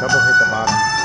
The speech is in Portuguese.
सब हितबार